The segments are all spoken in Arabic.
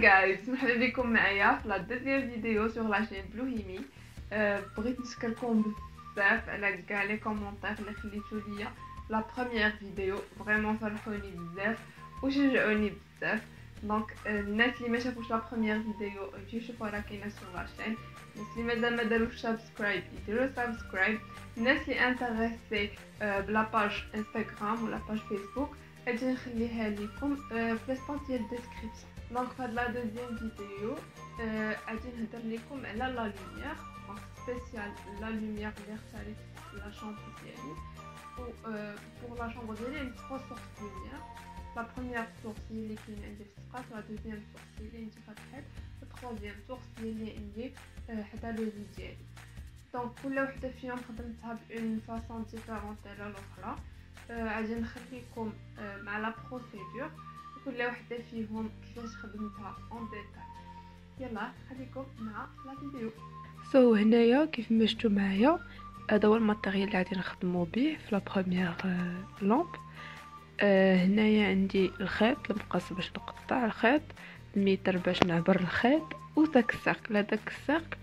guys مرحبا بكم معايا في la deuxième vidéo sur la chaîne بلوهيمي بغيت نشكركم بزاف على كاع les commentaires اللي خليتو ليا la première vidéo vraiment فرحوني بزاف وشجعوني بزاف donc الناس اللي ما شافوش la première vidéo يمشيو يشوفوا راه كاينة sur la chaîne الناس اللي مازال ما داروش subscribe يديروا subscribe الناس اللي intéressés ب la page Instagram و la page Facebook غادي نخليها لكم في l'espace ديال ال description donc في هاد la deuxième vidéo غادي نهضر لكم على la lumière donc spécial la lumière اللي اختاريت la chambre ديالي و pour la chambre ديالي عندي trois sources lumière la première source اللي كاينة عندي في السقاف la deuxième source اللي الحيط و troisième source اللي عندي حدا le lit ديالي donc كل وحده فيهم خدمتها d'une façon différente على الاخرى غادي نخليكم مع la procédure كل وحدة فيهم كيفاش خدمتها en détail يلا خليكم مع la vidéo so so, هنايا كيف ما شفتوا معايا هذا هو ال matériel اللي غادي نخدمو به في la première lampe آه هنايا عندي الخيط المقص باش نقطع الخيط الميتر باش نعبر الخيط وداك ال cercle هذاك ال cercle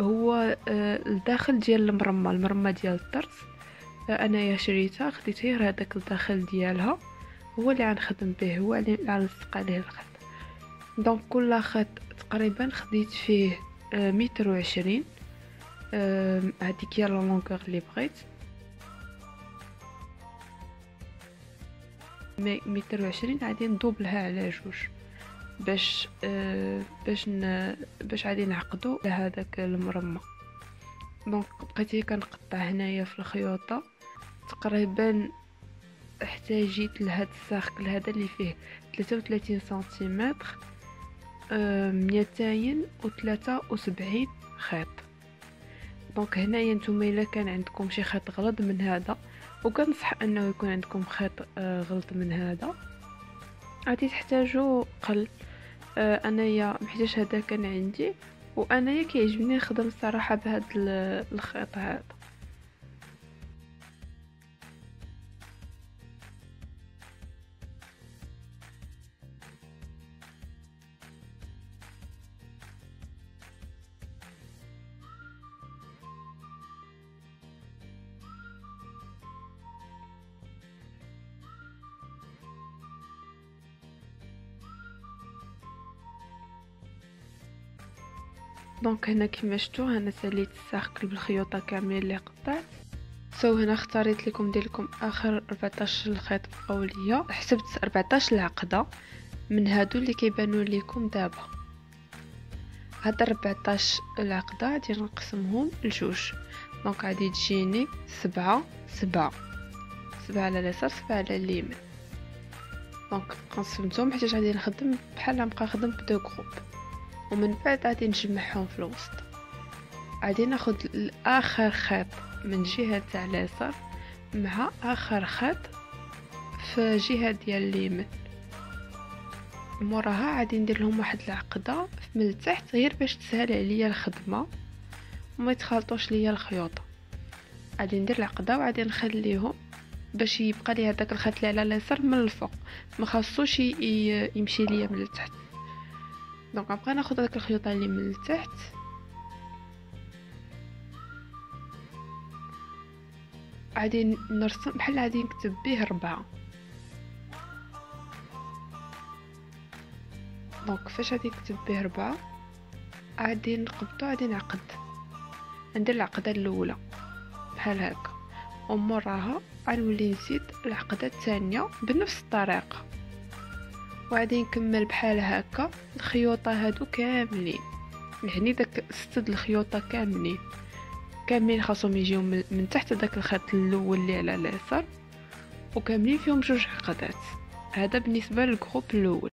هو آه الداخل ديال المرمة المرمة ديال الطرز. آه انايا شريتها خديت غير هذاك الداخل ديالها. هو اللي غنخدم به هو اللي غنلصق عليه الخيط. دونك كل خيط تقريبا خديت فيه آه متر وعشرين. هذيك هي لا لونغور اللي بغيت. متر وعشرين غادي ندوبلها على جوج. باش آه باش ن... باش غادي نعقدو لهذاك المرمى. donc بقيت كنقطع هنايا في الخيوطة. تقريبا احتاجيت لهاد ال cercle هذا اللي فيه 33 سنتيمتر ميتين وثلاثة وسبعين خيط. donc هنايا نتوما إلا كان عندكم شي خيط غلط من هذا وكنصح أنه يكون عندكم خيط غلط من هذا. غادي تحتاجوا قل آه أنايا محتاج هذا كان عندي. وأنايا كيعجبني نخدم الصراحه بهذا الخيط هذا donc هنا كيما شفتوا أنا ساليت ال cercle بالخيوطة كاملين اللي قطعت so هنا اختاريت لكم لكم آخر 14 الخيط بقاو ليا حسبت 14 العقدة من هادو اللي كيبانوا لكم دابا. هاد 14 العقدة غادي نقسمهم لجوج. donc غادي تجيني سبعة سبعة. سبعة على اليسار سبعة على اليمين. donc قسمتهم حيت غادي نخدم بحال نبقى نخدم ب deux groupes ومن بعد غادي نجمعهم في الوسط. غادي ناخد اخر خيط من جهة تاع اليسار مع آخر خيط في جهة ديال اليمين. موراها غادي ندير لهم واحد العقدة من التحت غير باش تسهل عليا الخدمة وما يتخلطوش ليا الخيوط. غادي ندير العقدة وغادي نخليهم باش يبقى لي هذاك الخيط اللي على اليسار من الفوق. ما خاصوش يمشي ليا من التحت donc نبقى ناخذ هذاك الخيوط اللي من التحت غادي نرسم بحال غادي نكتب به ربعة donc فاش غادي نكتب به ربعة غادي نقبطو غادي نعقد ندير العقده الاولى بحال هكا وموراها غنولي نزيد العقده الثانية بنفس الطريقة وغادي نكمل بحال هكا. الخيوطة هادو كاملين. يعني داك ست الخيوطة كاملين. كاملين خاصهم يجيو من تحت داك الخيط الأول اللي على اليسار. وكاملين فيهم جوج عقدات هذا بالنسبة للجروب الأول.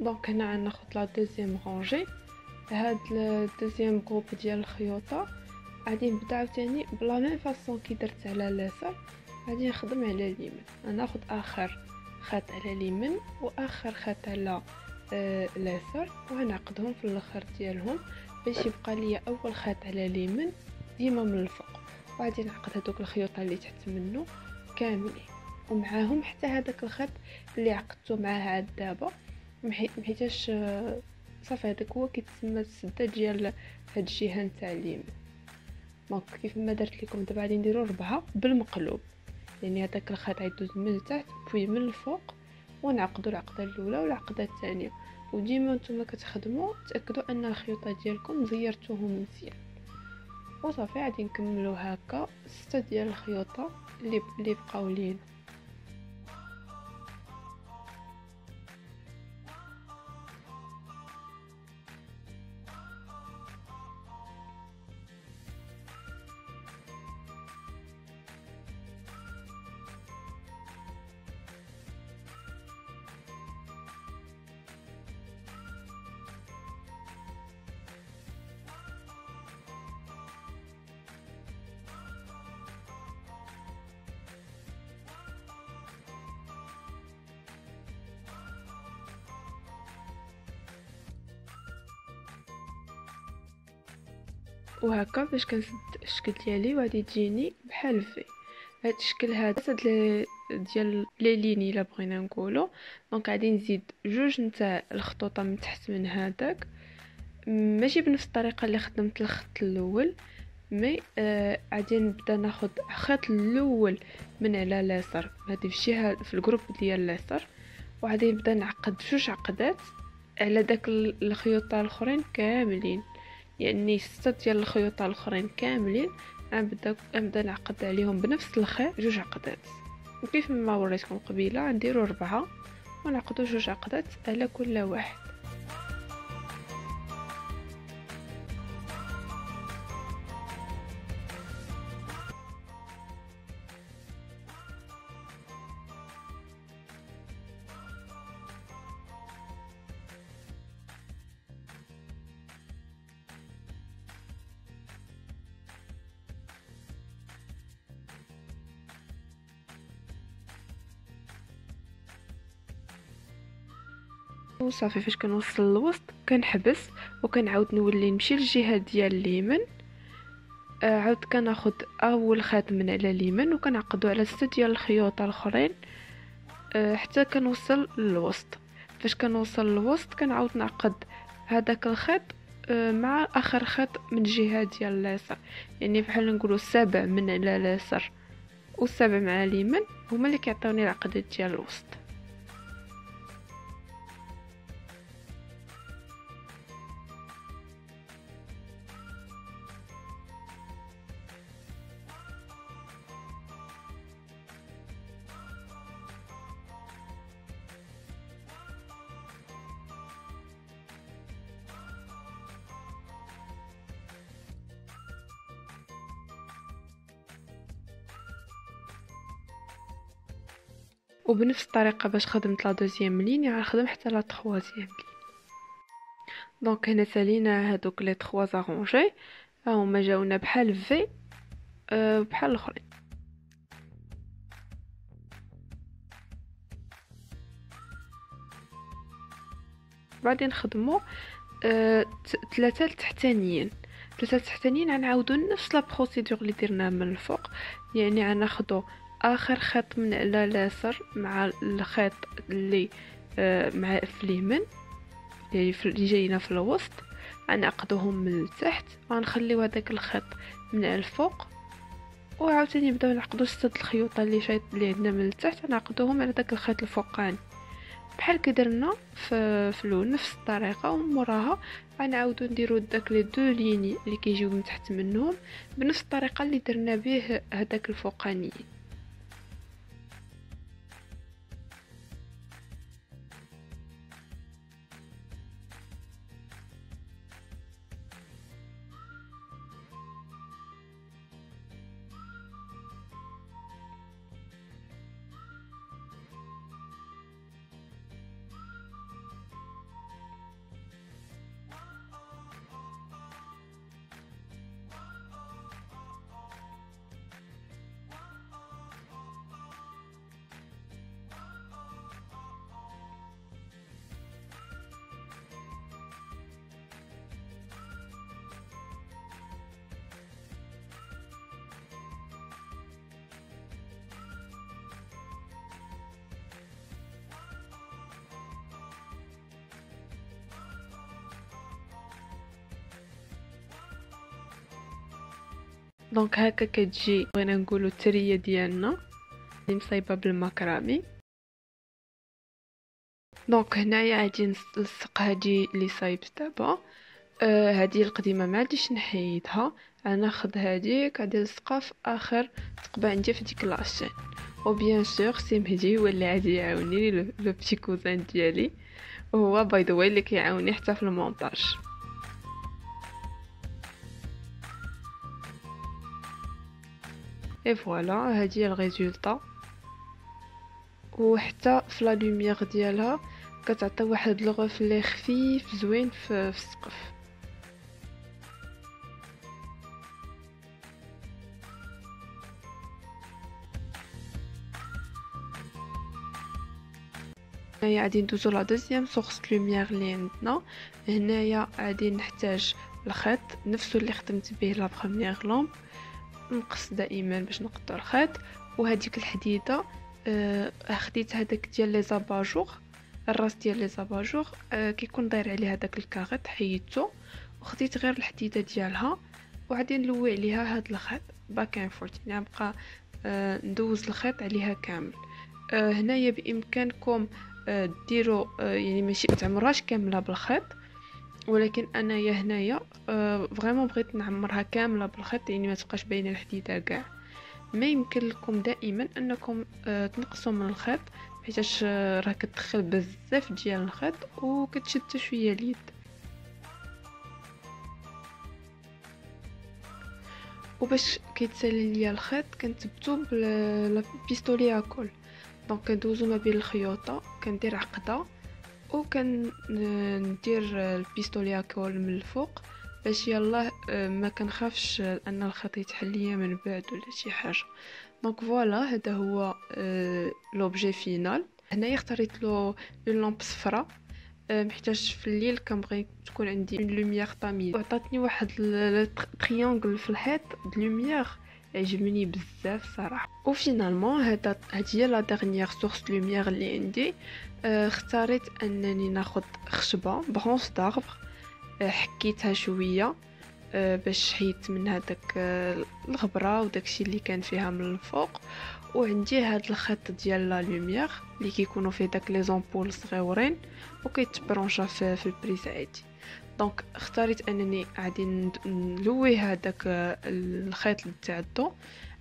donc هنا غناخد la deuxième rangée هاد ال deuxième groupe ديال الخيوطه غادي نبدأ عاوتاني ب la même façon كي درت على اليسار. غادي نخدم على اليمين. غناخد آخر خط على اليمين واخر خط على آه اليسار وغنعقدهم في الأخر ديالهم باش يبقى ليا أول خط على اليمين ديما من الفوق. وغادي نعقد هذوك الخيوط اللي تحت منه كاملين. ومعاهم حتى هذاك الخط اللي عقدته معاه عاد دابا. محيتاش صافي هذاك هو كيتسمى السده ديال هاد الجهة نتاع اليمين donc كيف ما درت لكم دابا غادي نديرو ربعة بالمقلوب. يعني هذاك الخيط غيدوز من التحت puis من الفوق ونعقدو العقدة الأولى والعقدة الثانية. وديما نتوما كتخدموا تاكدوا أن الخيوطة ديالكم زيرتوهم مزيان. وصافي غادي نكملو هكا ستة ديال الخيوطة اللي بقاو لينا. وهكا باش كنسد الشكل ديالي وغادي تجيني بحال في هاد الشكل هذا ديال لي ليني إلا بغينا نقولو. donc غادي نزيد جوج نتاع الخطوطة من تحت من هذاك ماشي بنفس الطريقة اللي خدمت الخط الأول mais آه غادي نبدا ناخد خط الأول من على اليسار. هادي في الجهه في ال groupe ديال اليسار. وغادي نبدا نعقد جوج عقدات على داك الخيوط الأخرين كاملين. يعني ستة ديال الخيوط الاخرين كاملين غنبدا نبدا نعقد عليهم بنفس الخيط جوج عقدات. وكيف ما وريتكم قبيلة نديرو ربعة ونعقدو جوج عقدات على كل واحد. وصافي فاش كنوصل للوسط كنحبس وكنعاود نولي نمشي للجهة ديال اليمين. آه عاود كناخد أول خيط من على اليمين وكنعقدو على ستة ديال الخيوط الأخرين آه حتى كنوصل للوسط. فاش كنوصل للوسط كنعاود نعقد هذاك الخيط آه مع آخر خيط من الجهه ديال اليسار. يعني بحال نقولوا السابع من على اليسار والسابع مع اليمين هما اللي كيعطيوني العقده ديال الوسط. وبنفس الطريقة باش خدمت la deuxième ligne غنخدم حتى la troisième donc هنا سالينا هادوك les trois rangées هما جاونا بحال في أه بحال الأخرين. بعدين نخدمو أه ثلاثة تحتانيين ثلاثة تحتانيين غنعاودو نفس la procédure اللي درناها من الفوق. يعني غناخدو آخر خيط من على اليسار مع الخيط اللي آه مع في اليمين اللي جاينا في الوسط. غنعقدوهم من التحت وغنخليو هذاك الخيط من الفوق. وعاوتاني نبداو نعقدو ستة الخيوط اللي شايط اللي عندنا من التحت نعقدوهم على داك الخيط الفوقاني. بحال كي درنا في في الأول نفس الطريقة وموراها غنعاودو نديرو داك les deux lignes اللي كيجيو من تحت منهم بنفس الطريقة اللي درنا به هذاك الفوقانيين donc هكا كتجي بغينا نقولو التريه ديالنا اللي مصايبه بال macramé donc هنايا غادي نلصق هادي اللي صايبت دابا آه هادي القديمه ما غاديش نحيدها ناخذ هاديك غادي نلصقها في اخر ثقبه عندي في ديك la chaîne و bien sûr c'est مهدي هو اللي غادي يعاوني le petit cousin ديالي وهو باي ذا اللي كيعاوني حتى في المونتاج et voilà هادي ال résultat وحتى في la lumière ديالها كتعطي واحد لو خفيف زوين في السقف. هنايا غادي ندوزو la deuxième source lumière اللي عندنا. هنايا غادي نحتاج الخيط نفسو اللي خدمت به la première lampe. نقص دائما باش نقطع الخيط وهذيك الحديدة آه خديت هذاك ديال les abat-jours الراس ديال les abat-jours آه كيكون داير عليه هذاك الكاريط حيدتو وخديت غير الحديدة ديالها وغادي نلوي عليها هاد الخيط back and forth يعني نبقى آه ندوز الخيط عليها كامل. آه هنايا بإمكانكم آه ديروا آه يعني ماشي تعمرهاش كاملة بالخيط ولكن انايا هنايا آه vraiment بغيت نعمرها كاملة بالخيط يعني ما تبقاش باينة الحديدة كاع. ما يمكن لكم دائما أنكم آه تنقصوا من الخيط حيتاش آه راه كتدخل بزاف ديال الخيط وكتشد شوية اليد. وباش كيتسالي ليا الخيط كنثبتو بال pistolet à colle donc كندوزو ما بين الخيوطة كندير عقدة. وكندير ال pistolet à colle من الفوق باش يلا ما كنخافش أن الخيط يتحل ليا من بعد ولا شي حاجة. donc voilà هذا هو l'objet final هنايا اختاريت له une lampe صفراء محتاج في الليل كنبغي تكون عندي une lumière tamisée وعطاتني واحد triangle في الحيط د lumière عجبني بزاف صراحة. و finalement هذا هذه هي la dernière source lumière اللي عندي. اختاريت أنني ناخذ خشبة branche d'arbre حكيتها شوية باش حيدت من هذاك الغبرة وداكشي اللي كان فيها من الفوق. وعندي هاد الخيط ديال la lumière اللي كيكونوا فيه داك les ampoules صغيورين. وكيتبرونشا في, في ال prise عادي. donc اختاريت انني غادي نلوي هذاك الخيط تاع الضو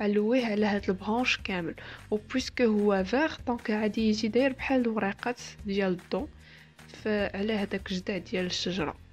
علويه على هاد ال branche كامل. و puisque هو vert donc غادي يجي داير بحال الوريقات ديال الضو على هذاك الجذع ديال الشجرة.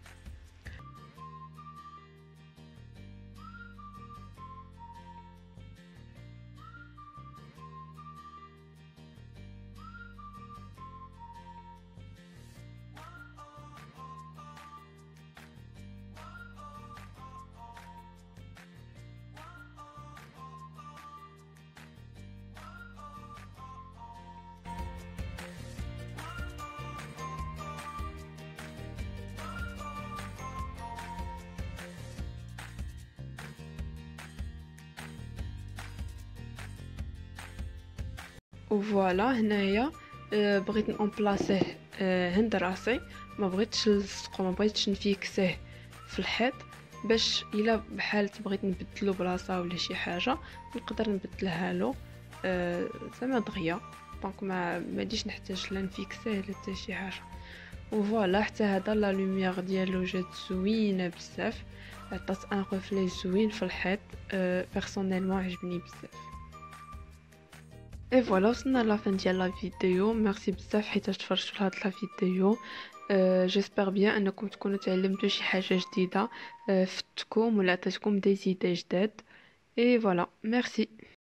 و voilà هنايا آه، بغيت نومبلاسيه آه، عند راسي. ما بغيتش نلصقو ما بغيتش نفيكسيه في الحيط باش إلا بحال بغيت نبدلو بلاصة ولا شي حاجة نقدر نبدلها له. زعما دغيا donc ما غاديش نحتاج لا نفيكسيه لا حتى شي حاجة و voilà حتى هذا la lumière ديالو جات زوينه بزاف عطات un reflet زوين في الحيط personnellement عجبني بزاف et voilà وصلنا la fin ديال la vidéo merci بزاف حيت تفرجتوا لهاد la vidéo j'espère bien انكم تكونوا تعلمتوا شي حاجة جديده فادتكم ولا عطاتكم des idées جداد et voilà merci